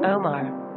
Oh, Omar